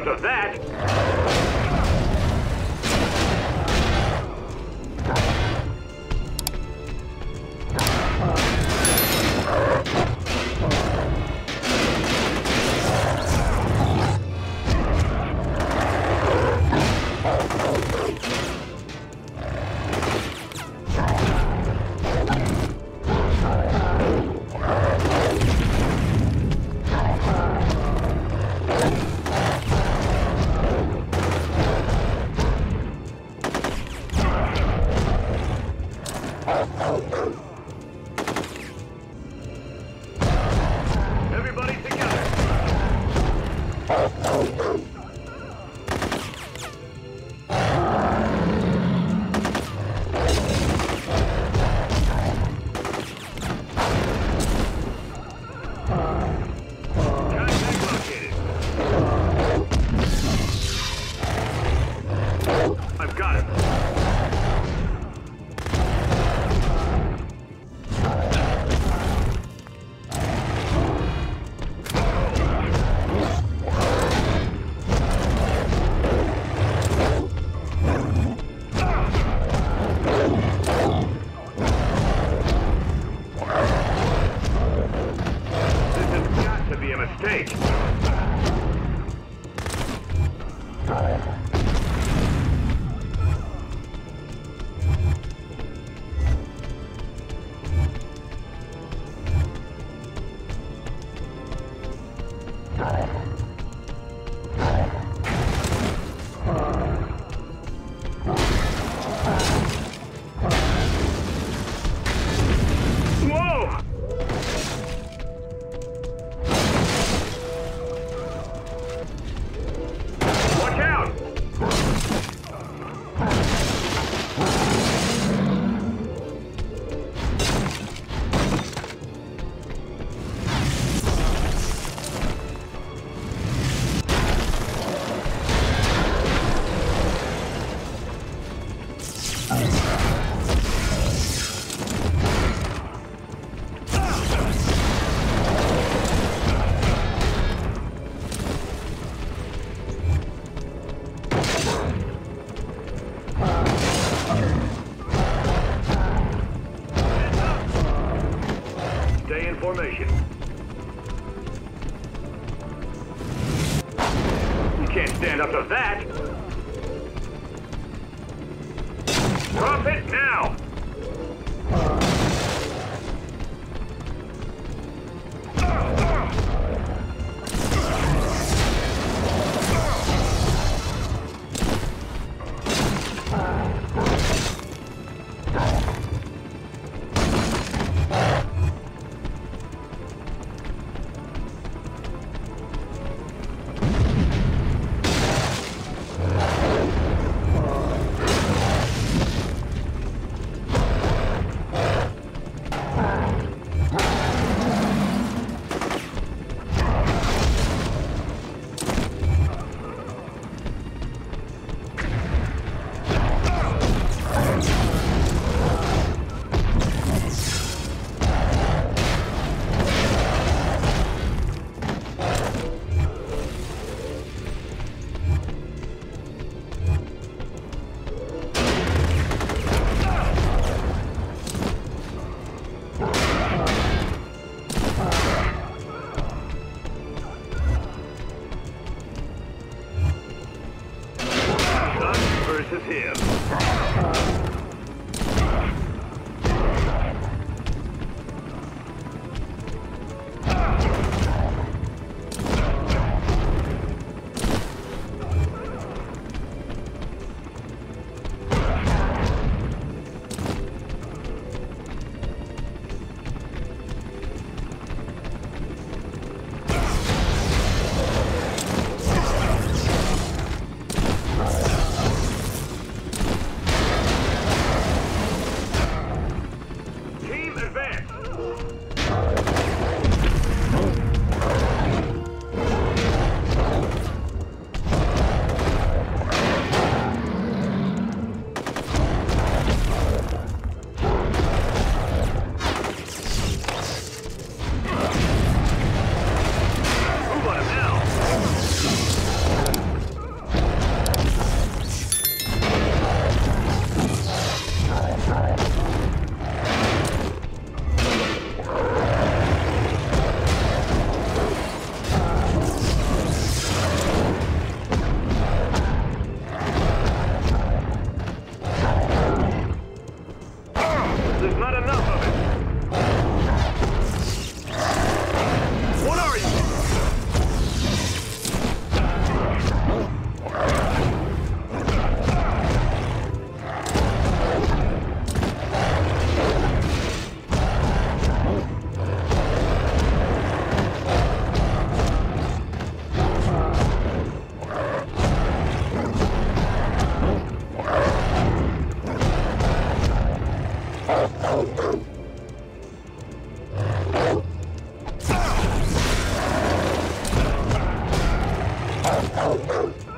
Up to that! I've got it. Can't stand up to that. Drop it now! Is him. Oh,